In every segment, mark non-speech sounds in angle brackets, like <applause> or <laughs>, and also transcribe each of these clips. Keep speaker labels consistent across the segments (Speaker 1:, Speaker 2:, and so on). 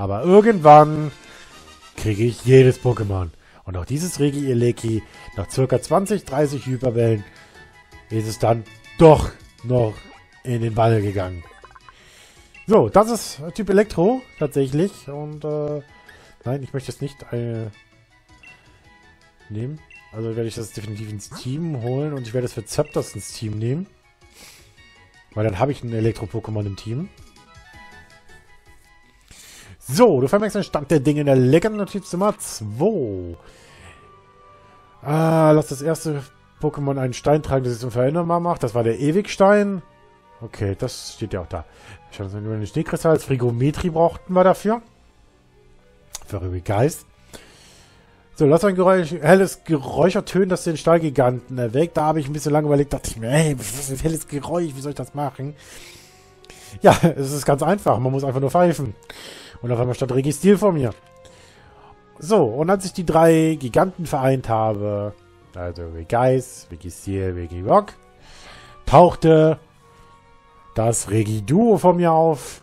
Speaker 1: Aber irgendwann kriege ich jedes Pokémon. Und auch dieses Regi-Eleki, nach circa 20, 30 Hyperwellen, ist es dann doch noch in den Ball gegangen. So, das ist Typ Elektro, tatsächlich. Und, äh, nein, ich möchte es nicht äh, nehmen. Also werde ich das definitiv ins Team holen und ich werde es für Zapdos ins Team nehmen. Weil dann habe ich ein Elektro-Pokémon im Team. So, du vermerkst den Stand der Dinge in der Legend-Notiz Nummer 2. Ah, lass das erste Pokémon einen Stein tragen, das es unveränderbar macht. Das war der Ewigstein. Okay, das steht ja auch da. Schon nur einen Schneekristall als Frigometrie brauchten wir dafür. Verrückte Geist. So, lass ein Geräusch, helles Geräusch ertönen, das den Stahlgiganten erweckt. Da habe ich ein bisschen lange überlegt, dachte ich mir, hey, was ist ein helles Geräusch, wie soll ich das machen? Ja, <laughs> es ist ganz einfach, man muss einfach nur pfeifen. Und auf einmal stand Registil vor mir. So, und als ich die drei Giganten vereint habe, also Regeis, Registil, Regirock, tauchte das Regi-Duo vor mir auf.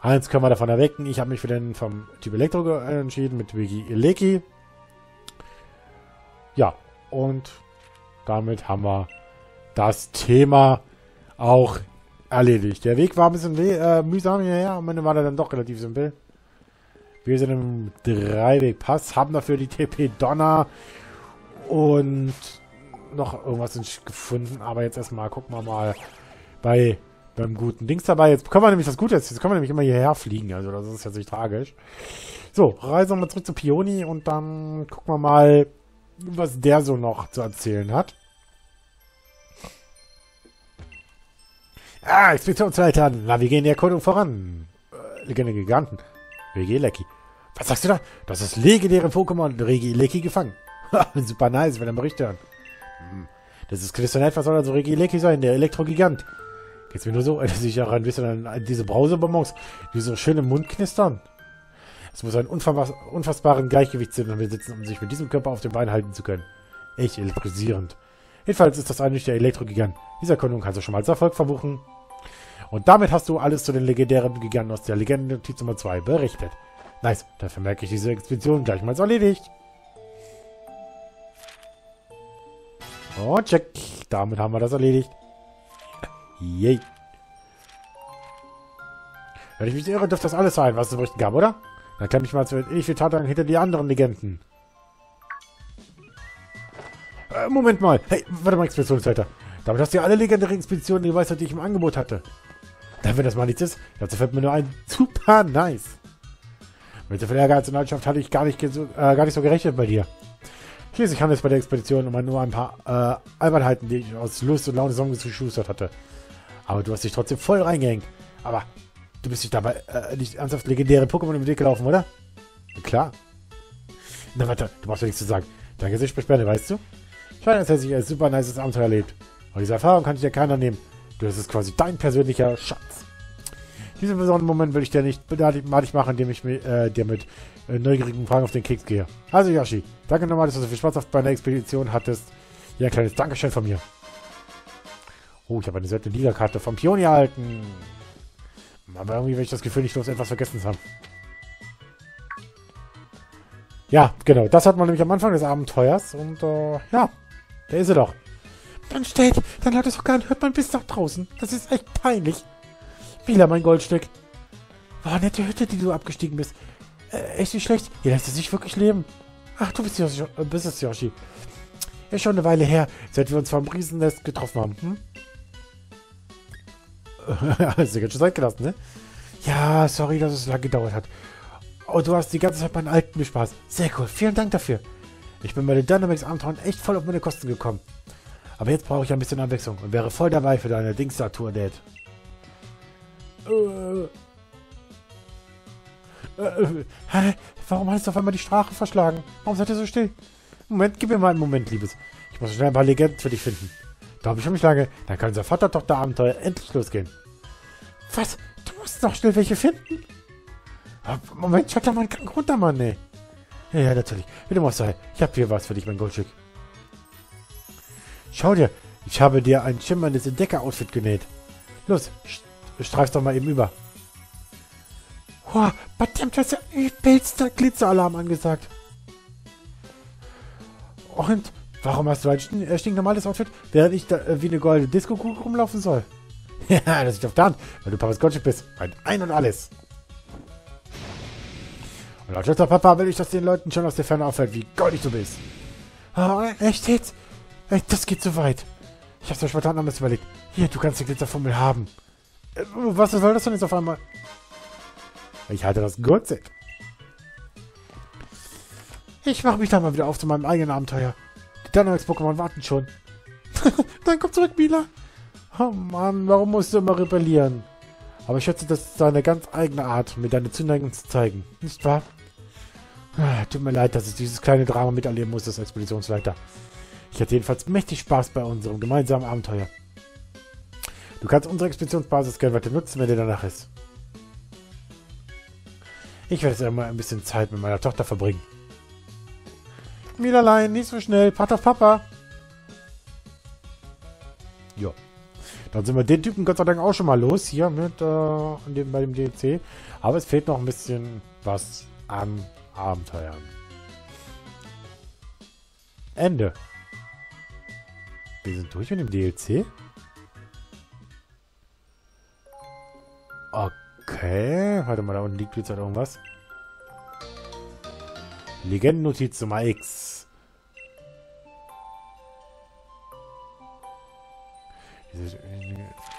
Speaker 1: Eins können wir davon erwecken. Ich habe mich für den vom Typ Elektro entschieden mit Wiki Eleki. Ja, und damit haben wir das Thema auch erledigt. Der Weg war ein bisschen äh, mühsam hierher, am Ende war der dann doch relativ simpel. Wir sind im Dreiwegpass, haben dafür die TP Donner und noch irgendwas gefunden, aber jetzt erstmal gucken wir mal bei beim guten Dings dabei. Jetzt können wir nämlich das Gute jetzt, jetzt können wir nämlich immer hierher fliegen, also das ist jetzt nicht tragisch. So, reisen wir zurück zu Pioni und dann gucken wir mal, was der so noch zu erzählen hat. Ah, Expeditionsleiter, navigieren die Erkundung voran. Äh, Legende Giganten. WG Lecky. Was sagst du da? Das ist legendäre Pokémon Regi Lecky gefangen. <laughs> Super nice, wenn er Bericht hören. Hm. Das ist Christian was soll also Regi Lecky sein, der Elektrogigant. Geht's mir nur so, dass ich daran bisschen an diese Brausebonbons, die so schön im Mund knistern. Es muss ein unfassbaren Gleichgewichtssinn sitzen, um sich mit diesem Körper auf dem Bein halten zu können. Echt elektrisierend. Jedenfalls ist das eigentlich der Elektrogigant. Dieser Erkundung kannst du schon mal als Erfolg verbuchen. Und damit hast du alles zu den legendären Giganten aus der Legende Notiz Nummer 2 berichtet. Nice, dafür merke ich diese Expedition gleich mal erledigt. Oh, check. Damit haben wir das erledigt. Yay. Wenn ich mich irre, dürfte das alles sein, was es zu berichten gab, oder? Dann klemme ich mal zu ewig viel Taten hinter die anderen Legenden. Äh, Moment mal. Hey, warte mal, Expeditionsleiter. Damit hast du ja alle legendären Expeditionen die die ich im Angebot hatte. Dann, wenn das mal nichts ist, dazu fällt mir nur ein. <laughs> Super nice. Mit der Ehrgeiz und Leidenschaft hatte ich gar nicht, so, äh, gar nicht so gerechnet bei dir. Schließlich handelt es bei der Expedition um nur ein paar äh, Albernheiten, die ich aus Lust und Laune zusammengeschustert hatte. Aber du hast dich trotzdem voll reingehängt. Aber du bist dich dabei äh, nicht ernsthaft legendäre Pokémon im Weg gelaufen, oder? Klar. Na warte, du brauchst ja nichts zu sagen. Dein Gesicht Bände, weißt du? Scheint, als hätte ich ein super nices Abenteuer erlebt. Aber diese Erfahrung kann ich dir keiner nehmen. Hast es quasi dein persönlicher Schatz. Diesen besonderen Moment will ich dir nicht malig machen, indem ich äh, dir mit äh, neugierigen Fragen auf den Keks gehe. Also Yoshi, danke nochmal, dass du so viel Spaß auf deiner Expedition hattest. Hier ein kleines Dankeschön von mir. Oh, ich habe eine seltene Liga-Karte vom Pioni erhalten. Aber irgendwie will ich das Gefühl nicht los etwas vergessen zu haben. Ja, genau. Das hat man nämlich am Anfang des Abenteuers. Und äh, ja, da ist er doch. Dann steht, dann hat es doch gar nicht, hört man bis nach draußen. Das ist echt peinlich. Wieder mein Goldstück. War nette Hütte, die du abgestiegen bist. Äh, echt nicht schlecht. Hier lässt es sich wirklich leben. Ach, du bist, Yoshi, äh, bist es, Yoshi. Ist schon eine Weile her, seit wir uns vom Riesennest getroffen haben. Hm? <laughs> Hast du ganz schön Zeit gelassen, ne? Ja, sorry, dass es so lange gedauert hat. Oh, du hast die ganze Zeit meinen Alten bespaßt. Sehr cool, vielen Dank dafür. Ich bin bei den Dynamics-Abenteuern echt voll auf meine Kosten gekommen. Aber jetzt brauche ich ein bisschen Abwechslung und wäre voll dabei für deine Dingster-Tour, Dad. Äh, äh, hä? Warum hast du auf einmal die Sprache verschlagen? Warum seid ihr so still? Moment, gib mir mal einen Moment, Liebes. Ich muss schnell ein paar Legenden für dich finden. Glaube ich schon nicht lange. Dann kann unser Vater-Tochter-Abenteuer endlich losgehen. Was? Du musst noch schnell welche finden? Ah, Moment, schau da mal einen runter, Mann, ey. Ja, ja, natürlich. Du machst, ich habe hier was für dich, mein Goldstück. Schau dir, ich habe dir ein schimmerndes Entdecker-Outfit genäht. Los, streif's doch mal eben über. Boah, bei dem ist ja übelster Glitzeralarm angesagt. Und warum hast du ein äh, stinknormales Outfit, während ich da äh, wie eine goldene Disco-Kugel rumlaufen soll? <laughs> ja, das liegt auf der Hand, weil du Papas Gottschalk bist. Ein Ein und Alles. Und letzter Papa will ich, dass den Leuten schon aus der Ferne auffällt, wie goldig du bist. Oh, echt jetzt? Das geht zu weit. Ich hab's mir spontan anders überlegt. Hier, du kannst die Glitzerfummel haben. Äh, was soll das denn jetzt auf einmal? Ich halte das Gurtset. Ich mache mich dann mal wieder auf zu meinem eigenen Abenteuer. Die Dynamax-Pokémon warten schon. <laughs> dann komm zurück, Mila. Oh Mann, warum musst du immer rebellieren? Aber ich schätze, das ist deine ganz eigene Art, mir deine Zuneigung zu zeigen. Nicht wahr? Ah, tut mir leid, dass ich dieses kleine Drama miterleben muss, das Expeditionsleiter. Ich hatte jedenfalls mächtig Spaß bei unserem gemeinsamen Abenteuer. Du kannst unsere Expeditionsbasis gerne weiter nutzen, wenn dir danach ist. Ich werde jetzt einmal ein bisschen Zeit mit meiner Tochter verbringen. Mielerlein, nicht so schnell. Auf Papa. Ja. Dann sind wir den Typen Gott sei Dank auch schon mal los hier mit äh, dem, bei dem DLC. Aber es fehlt noch ein bisschen was an Abenteuern. Ende. Wir sind durch mit dem DLC? Okay. Warte mal, da unten liegt jetzt halt irgendwas. Legendennotiz Nummer X.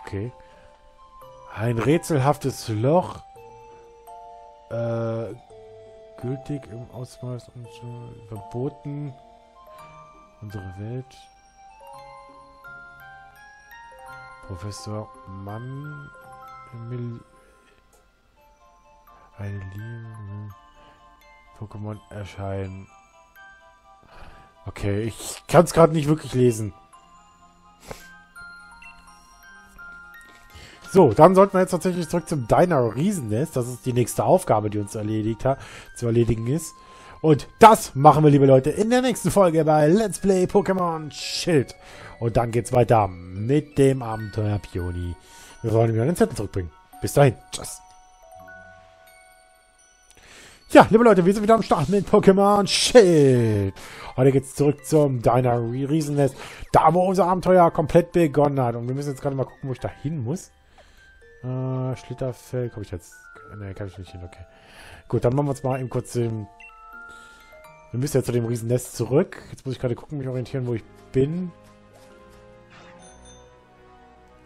Speaker 1: Okay. Ein rätselhaftes Loch. Äh, gültig im Ausmaß und verboten. Unsere Welt. Professor Mann. Emil eine Liebe. Pokémon erscheinen. Okay, ich kann es gerade nicht wirklich lesen. So, dann sollten wir jetzt tatsächlich zurück zum Deiner Riesennest. Das ist die nächste Aufgabe, die uns erledigt hat, zu erledigen ist. Und das machen wir, liebe Leute, in der nächsten Folge bei Let's Play Pokémon Schild. Und dann geht's weiter mit dem Abenteuer Pioni. Wir wollen ihn wieder den Zettel zurückbringen. Bis dahin. Tschüss. Ja, liebe Leute, wir sind wieder am Start mit Pokémon Schild. Heute geht's zurück zum Deiner Riesennest, da wo unser Abenteuer komplett begonnen hat. Und wir müssen jetzt gerade mal gucken, wo ich da hin muss. Äh, Schlitterfell, komme ich jetzt... Ne, kann ich nicht hin, okay. Gut, dann machen wir uns mal eben kurz den... Wir müssen jetzt zu dem Riesennest zurück. Jetzt muss ich gerade gucken, mich orientieren, wo ich bin.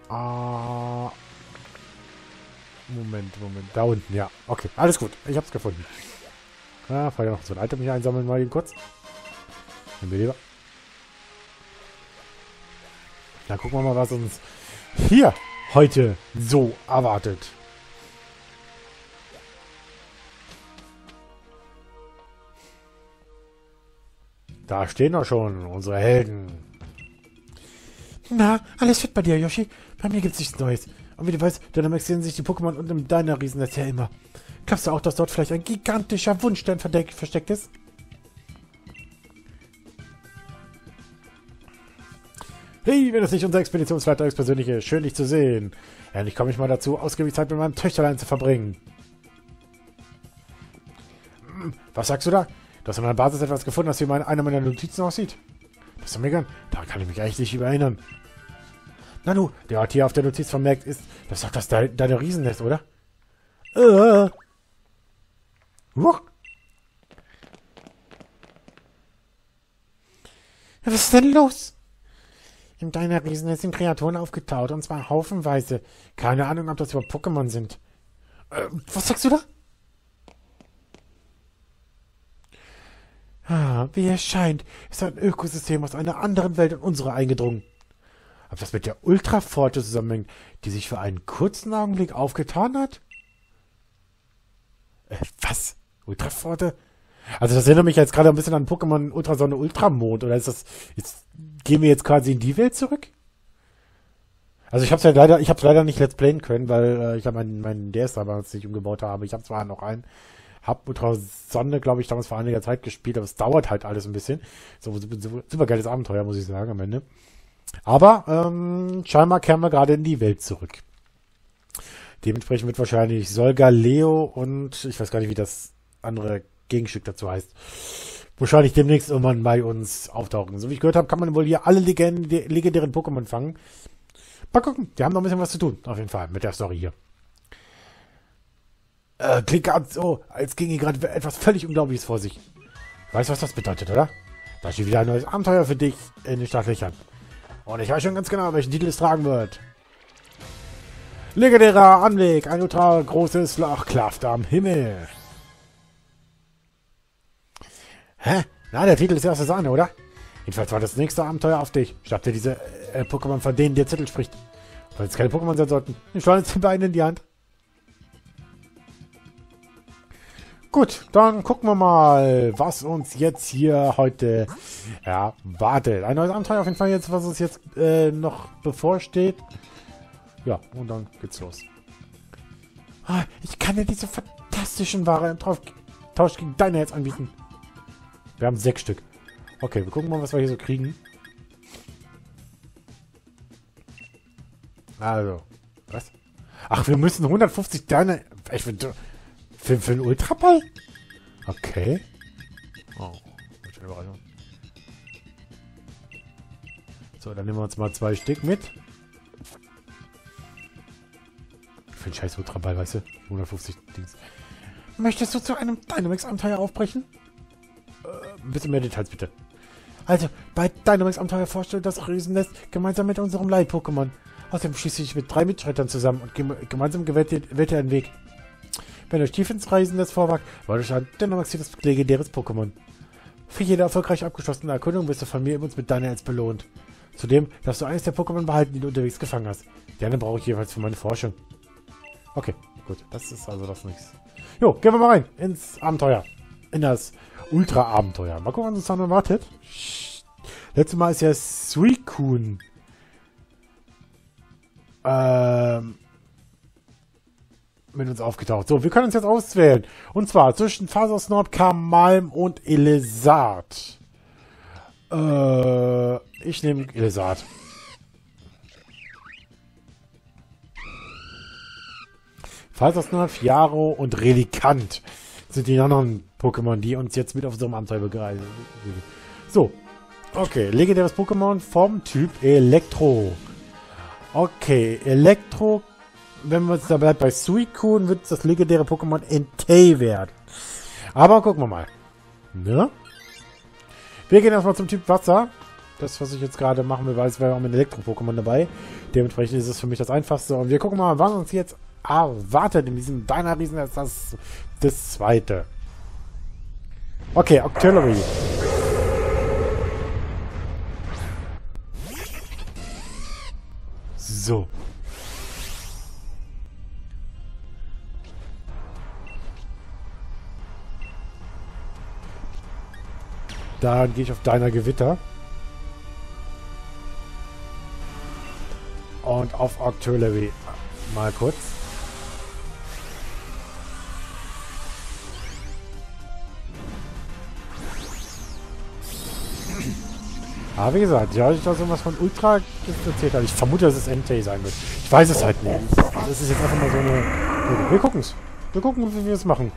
Speaker 1: Ah... Moment, Moment. Da unten, ja. Okay, alles gut. Ich hab's gefunden. Ah, vorher noch so ein Item hier einsammeln, mal eben kurz. Nehmen wir lieber. Dann gucken wir mal, was uns hier heute so erwartet. Da stehen doch schon unsere Helden. Na, alles fit bei dir, Yoshi. Bei mir gibt's nichts Neues. Und wie du weißt, dynamixen sich die Pokémon unter deiner Riesennest ja immer. Glaubst du auch, dass dort vielleicht ein gigantischer Wunschstern versteckt ist? Hey, wenn das nicht unser Expeditionsleiter ist, persönlich schön dich zu sehen. Endlich komme ich mal dazu, ausgiebig Zeit mit meinem Töchterlein zu verbringen. Hm, was sagst du da? Du hast an meiner Basis etwas gefunden, das wie meine, einer meiner Notizen aussieht. Das ist mega. Da kann ich mich eigentlich nicht über erinnern. Nanu, der hat hier auf der Notiz vermerkt, ist, das ist doch das de deine Riesennest, oder? Äh. Huch. Was ist denn los? In deiner Riesennest sind Kreaturen aufgetaut, und zwar haufenweise. Keine Ahnung, ob das überhaupt Pokémon sind. Äh, was sagst du da? Ah, wie es scheint, ist ein Ökosystem aus einer anderen Welt in unsere eingedrungen. Ob das mit der Ultraforte zusammenhängt, die sich für einen kurzen Augenblick aufgetan hat? Äh, was? Ultraforte? Also das erinnert mich jetzt gerade ein bisschen an Pokémon Ultrasonne Ultramond. Oder ist das. Jetzt, gehen wir jetzt quasi in die Welt zurück? Also ich habe es ja leider, ich habe leider nicht Let's Playen können, weil äh, ich habe meinen mein DS damals nicht umgebaut habe. Ich habe zwar noch einen, hab Ultrasonne, glaube ich, damals vor einiger Zeit gespielt, aber es dauert halt alles ein bisschen. So, super, super geiles Abenteuer, muss ich sagen, am Ende. Aber ähm, scheinbar kehren wir gerade in die Welt zurück. Dementsprechend wird wahrscheinlich Solga, Leo und ich weiß gar nicht, wie das andere Gegenstück dazu heißt. Wahrscheinlich demnächst irgendwann bei uns auftauchen. So wie ich gehört habe, kann man wohl hier alle Legend legendären Pokémon fangen. Mal gucken, die haben noch ein bisschen was zu tun, auf jeden Fall, mit der Story hier. Äh, klingt ganz so, als ginge gerade etwas völlig Unglaubliches vor sich. Weißt du, was das bedeutet, oder? Da steht wieder ein neues Abenteuer für dich in den Startlöchern. Und ich weiß schon ganz genau, welchen Titel es tragen wird. Legendärer Anblick, ein ultra großes Loch klafft am Himmel. Hä? Na, der Titel ist erste Sahne, oder? Jedenfalls war das nächste Abenteuer auf dich. Schnapp dir diese äh, Pokémon, von denen der Zettel spricht. Weil es keine Pokémon sein sollten. Ich schleudere den beiden in die Hand. Gut, dann gucken wir mal, was uns jetzt hier heute ja, wartet. Ein neues Abenteuer auf jeden Fall jetzt, was uns jetzt äh, noch bevorsteht. Ja, und dann geht's los. Ah, ich kann dir diese fantastischen Ware im Tausch gegen deine jetzt anbieten. Wir haben sechs Stück. Okay, wir gucken mal, was wir hier so kriegen. Also, was? Ach, wir müssen 150 deine... Ich bin, für, für einen Ultraball? Okay. Oh, Überraschung. So, dann nehmen wir uns mal zwei Stück mit. Für einen scheiß Ultraball, weißt du? 150 Dings. Möchtest du zu einem Dynamax-Abenteuer aufbrechen? Äh, ein bisschen mehr Details, bitte. Also, bei Dynamax-Abenteuer vorstellt das Riesennest gemeinsam mit unserem Leih-Pokémon. Außerdem schließe ich mit drei Mitstreitern zusammen und gem gemeinsam gewählt ihr einen Weg. Wenn euch tief ins Reisennest vorwagt, war euch ein Dynamax das legendäres Pokémon. Für jede erfolgreich abgeschlossene Erkundung wirst du von mir uns mit Dynamax belohnt. Zudem darfst du eines der Pokémon behalten, die du unterwegs gefangen hast. Die anderen brauche ich jeweils für meine Forschung. Okay, gut. Das ist also das nichts. Jo, gehen wir mal rein ins Abenteuer. In das Ultra-Abenteuer. Mal gucken, was uns dann erwartet. Letztes Mal ist ja Suicune ähm, mit uns aufgetaucht. So, wir können uns jetzt auswählen. Und zwar zwischen Fasersnord, Kamalm und Elisard. Äh, ich nehme Elisard. Fasersnord, Fiaro und Relikant sind die anderen Pokémon, die uns jetzt mit auf einem Abenteuer begleiten. So. Okay, legendäres Pokémon vom Typ Elektro. Okay, Elektro, wenn wir uns da bleibt bei Suicune, wird das legendäre Pokémon Entei werden. Aber gucken wir mal. Ne? Wir gehen erstmal zum Typ Wasser. Das, was ich jetzt gerade machen will, weil es wäre auch ein Elektro-Pokémon dabei. Dementsprechend ist es für mich das Einfachste. Und wir gucken mal, was uns jetzt erwartet in diesem Deiner Riesen. Ist das, das zweite. Okay, Octillery. So. Dann gehe ich auf deiner Gewitter. Und auf Octillery. Mal kurz. Aber wie gesagt, ja, ich da so was von Ultra erzählt habe. Ich vermute, dass es Entei sein wird. Ich weiß es halt nicht. Das ist jetzt einfach mal so eine... Wir gucken es. Wir gucken, wie wir es machen.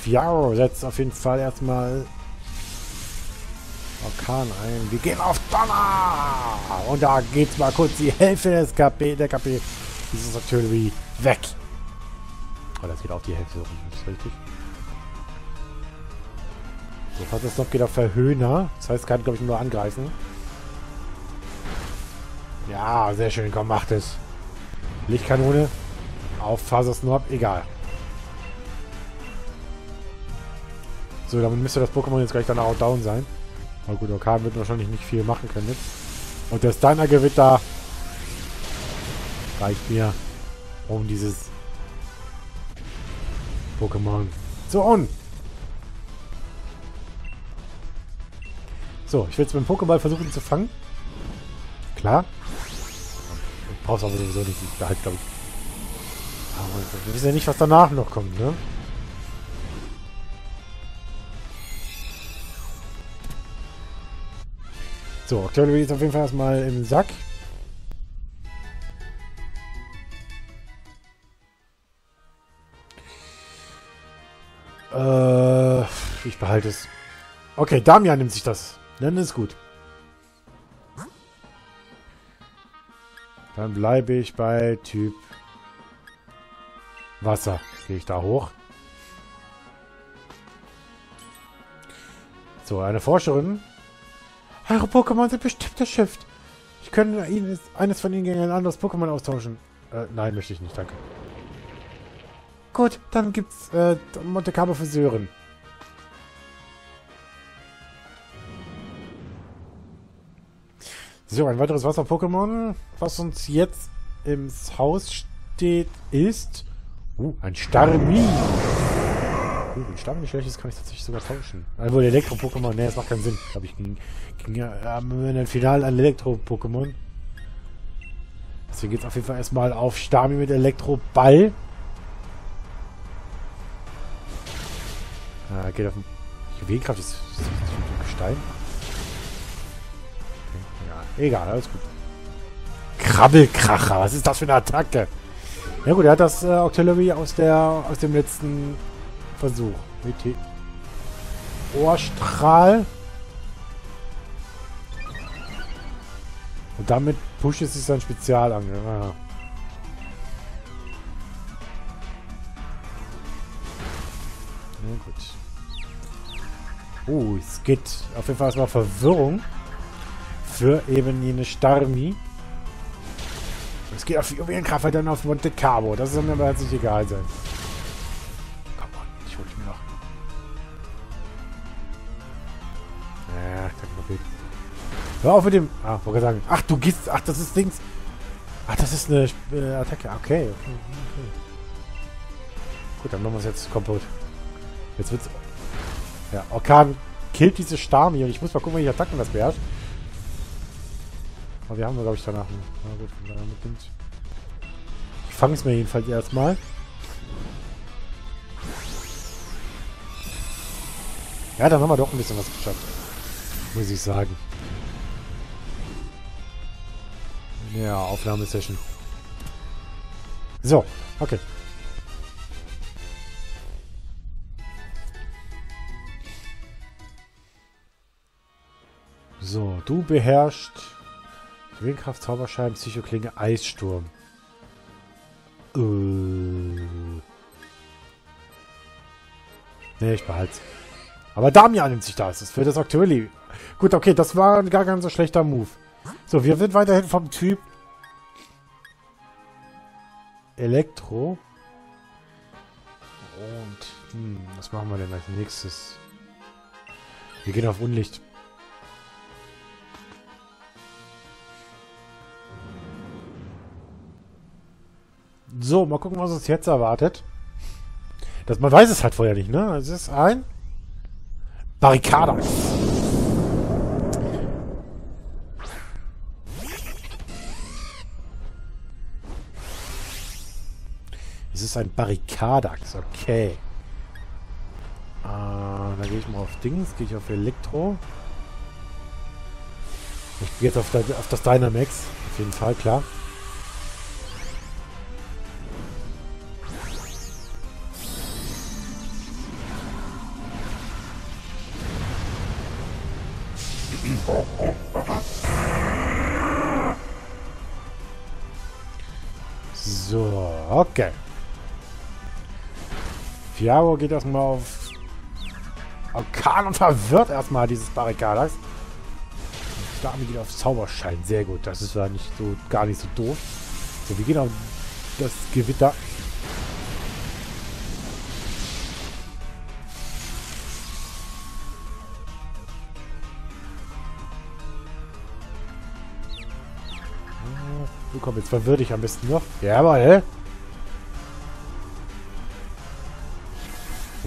Speaker 1: Fiaro setzt auf jeden Fall erstmal Orkan ein. Wir gehen auf Donner! Und da geht's mal kurz die Hälfte des KP, der KP dieses Artillery weg. Oh, das geht auch die Hälfte, so ist richtig. So, noch geht auf Verhöhner. Das heißt, kann, glaube ich, nur angreifen. Ja, sehr schön. Komm, macht es. Lichtkanone. Auf Fasersnorb. Egal. So, damit müsste das Pokémon jetzt gleich dann auch down sein. Aber gut, Orkan wird wahrscheinlich nicht viel machen können jetzt. Und der Steiner-Gewitter reicht mir, um dieses Pokémon zu on. So, ich will jetzt mit dem Pokéball versuchen zu fangen. Klar. Ich brauch's aber sowieso nicht. Ich behalte, glaube ich. Aber wir wissen ja nicht, was danach noch kommt, ne? So, Claudio ist auf jeden Fall erstmal im Sack. Äh, ich behalte es. Okay, Damian nimmt sich das. Dann ist gut. Dann bleibe ich bei Typ Wasser. Gehe ich da hoch? So, eine Forscherin eure Pokémon sind bestimmt erschöpft. Ich könnte Ihnen eines von Ihnen gegen ein anderes Pokémon austauschen. Äh, nein, möchte ich nicht, danke. Gut, dann gibt's äh, Monte Carlo für Sören. So, ein weiteres Wasser-Pokémon, was uns jetzt ins Haus steht, ist... Uh, ein Starmie. Uh, wenn Starmie nicht schlecht ist, kann ich tatsächlich sogar tauschen. Also Elektro-Pokémon, ne, das macht keinen Sinn. Glaube ich, ging, ging ja in ein Final an Elektro-Pokémon. Deswegen geht es auf jeden Fall erstmal auf Starmie mit Elektro-Ball. Ah, geht auf den... Juwelenkraft ist, ist Gestein. Okay, ja, egal, alles gut. Krabbelkracher, was ist das für eine Attacke? Ja gut, er hat das äh, Octillery aus der aus dem letzten Versuch. WT. Ohrstrahl. Und damit pusht es sich sein Spezialangel. Ah. Ja, gut. Oh, es geht auf jeden Fall erstmal Verwirrung für eben jene Starmi. Es geht auf Juwelenkraft dann auf Monte Carlo. Das soll mir aber jetzt nicht egal sein. Hör auf mit dem... Ah, wollte sagen. Ach, du gehst... Ach, das ist Dings... Ach, das ist eine äh, Attacke. Okay. okay. Gut, dann machen wir es jetzt kaputt. Jetzt wird's... Ja, Orkan killt diese Starmie und ich muss mal gucken, welche Attacken das beherrscht. Aber wir haben, glaube ich, danach... Na gut, daher mitnimmt. Ich fange es mir jedenfalls erstmal. Ja, dann haben wir doch ein bisschen was geschafft. Muss ich sagen. Ja, Aufnahmesession. So, okay. So, du beherrschst Windkraft, Zauberschein, Psychoklinge, Eissturm. Äh. Ne, ich behalte Aber Damian nimmt sich das. Das für das Octoberly. Gut, okay, das war gar kein so schlechter Move. So, wir sind weiterhin vom Typ Elektro. Und, hm, was machen wir denn als nächstes? Wir gehen auf Unlicht. So, mal gucken, was uns jetzt erwartet. Das, man weiß es halt vorher nicht, ne? Es ist ein Barrikadas. Ist ein Barrikadax, okay. Äh, dann gehe ich mal auf Dings, gehe ich auf Elektro. Ich gehe jetzt auf, auf das Dynamax, auf jeden Fall, klar. So, okay. Fiago geht erstmal auf Orkan und verwirrt erstmal dieses Barrikadas. Dami geht auf Zauberschein. Sehr gut. Das ist ja nicht so gar nicht so doof. So, wir gehen auf das Gewitter. Du komm, jetzt verwirr dich am besten noch. Jawohl.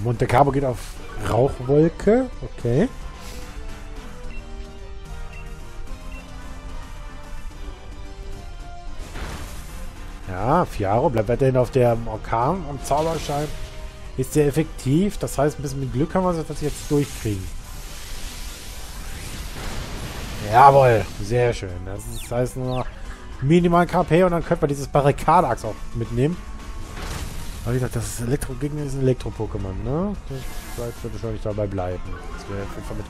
Speaker 1: Monte Carlo geht auf Rauchwolke. Okay. Ja, Fiaro bleibt weiterhin auf der Orkan am Zauberschein. Ist sehr effektiv. Das heißt, ein bisschen mit Glück haben wir das jetzt durchkriegen. Jawohl, sehr schön. Das heißt nur noch minimal KP und dann könnte man dieses Barrikadax auch mitnehmen. Aber wie gesagt, das Elektro Gegner ist ein Elektro-Pokémon, ne? Das wird wahrscheinlich dabei bleiben. Das wäre auf jeden Fall mit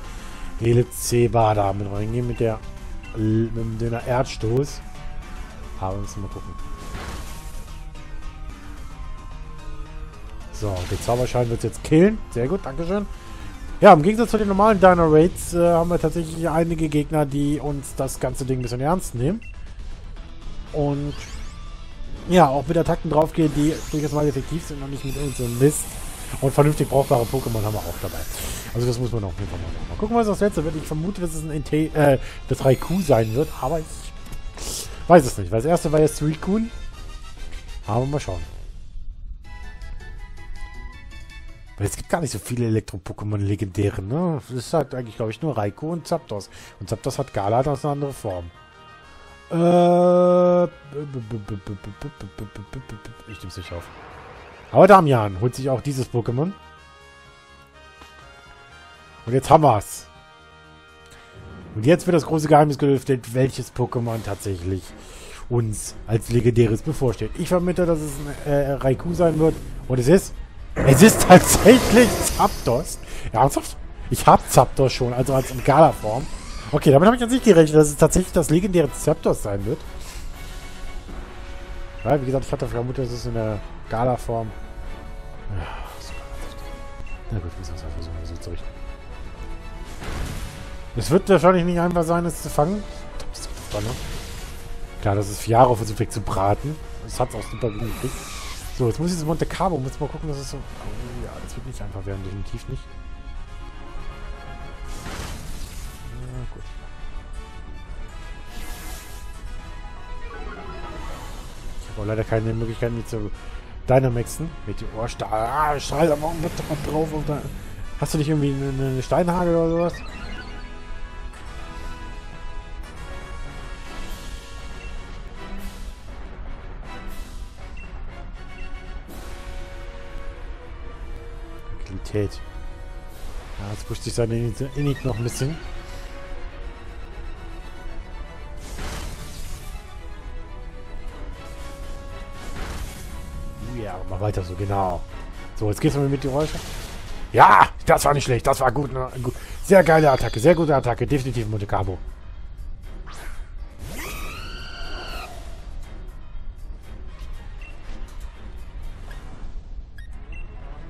Speaker 1: Elizeba da mit reingehen, mit der mit dem Erdstoß. Aber müssen wir mal gucken. So, den Zauberschein wird jetzt killen. Sehr gut, Dankeschön. Ja, im Gegensatz zu den normalen Dino Raids äh, haben wir tatsächlich einige Gegner, die uns das ganze Ding ein bisschen ernst nehmen. Und ja, auch mit Attacken draufgehen, die durchaus mal effektiv sind und nicht mit irgendeinem so Mist. Und vernünftig brauchbare Pokémon haben wir auch dabei. Also das muss man auf jeden Fall mal machen. Gucken, was das letzte wird. Ich vermute, dass es ein NT, äh, das Raikou sein wird, aber ich weiß es nicht. Weil das erste war jetzt Suicune. Aber mal schauen. Weil es gibt gar nicht so viele Elektro-Pokémon legendäre, ne? Das sagt eigentlich, glaube ich, nur Raikou und Zapdos. Und Zapdos hat Gala aus einer anderen Form. Äh. Ich nehme es nicht auf. Aber Damian holt sich auch dieses Pokémon. Und jetzt haben wir's. Und jetzt wird das große Geheimnis gelüftet, welches Pokémon tatsächlich uns als legendäres bevorsteht. Ich vermute, dass es ein äh, Raikou sein wird. Und es ist... Es ist tatsächlich Zapdos. Ernsthaft? Ich habe Zapdos schon, also als in Gala-Form. Okay, damit habe ich jetzt nicht gerechnet, dass es tatsächlich das legendäre Zapdos sein wird. Ja, wie gesagt, ich hatte vermutet, es in der Gala-Form... Ja, Na gut, müssen wir es einfach versuchen, so zu richten. Es wird wahrscheinlich nicht einfach sein, es zu fangen. Das ist doch ne? Klar, das ist vier versucht zu braten. Das hat es auch super hingekriegt. So, jetzt muss ich zu Monte Carlo. Muss mal gucken, dass es so... Oh, ja, das wird nicht einfach werden, definitiv nicht. Gut. Ich habe leider keine Möglichkeit, mich zu Dynamaxen. Meteorstahl. Ah, Strahl am doch drauf. Und da Hast du nicht irgendwie eine, Steinhagel oder sowas? Agilität. Ja, jetzt pusht sich seine Init noch ein bisschen. Weiter so, genau. So, jetzt geht's mal mit die Räusche. Ja, das war nicht schlecht. Das war gut, ne? gut. Sehr geile Attacke. Sehr gute Attacke. Definitiv Monte Carlo.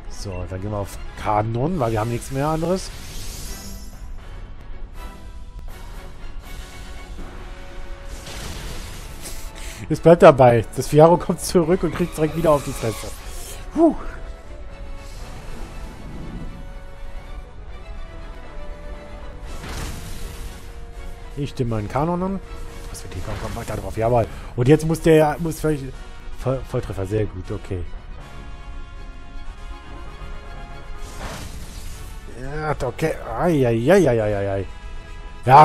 Speaker 1: So, dann gehen wir auf Kanon, weil wir haben nichts mehr anderes. Es bleibt dabei. Das Fiaro kommt zurück und kriegt direkt wieder auf die Fresse. Puh. Ich stimme einen Kanon an. Was wird hier? Komm, komm, weiter drauf. Jawohl. Und jetzt muss der, muss vielleicht... Voll, Volltreffer, sehr gut, okay. Ja, okay. Eieieiei. Ja,